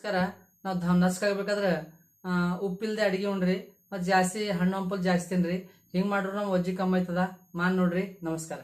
ನಮಸ್ಕಾರ. ನಾವು ಧಮ್ನಸ್ಕಾಗಬೇಕಾದ್ರೆ ಉಪ್ಪಿಲ್ದೆ ಅಡಿಗೆ ಉಣ್ರಿ ಮತ್ತು ಜಾಸ್ತಿ ಹಣ್ಣು ಹಂಪಲ್ ಜಾಸ್ತಿ ತಿನ್ರಿ. ಹಿಂಗೆ ಮಾಡ್ರು ನಮ್ಮ ಒಜ್ಜಿ ಕಮ್ಮಿ ಆಯ್ತದ. ಮಾನ್ ನೋಡ್ರಿ. ನಮಸ್ಕಾರ.